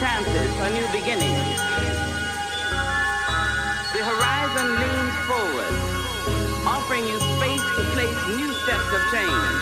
chances for new beginnings. The horizon leans forward, offering you space to place new steps of change.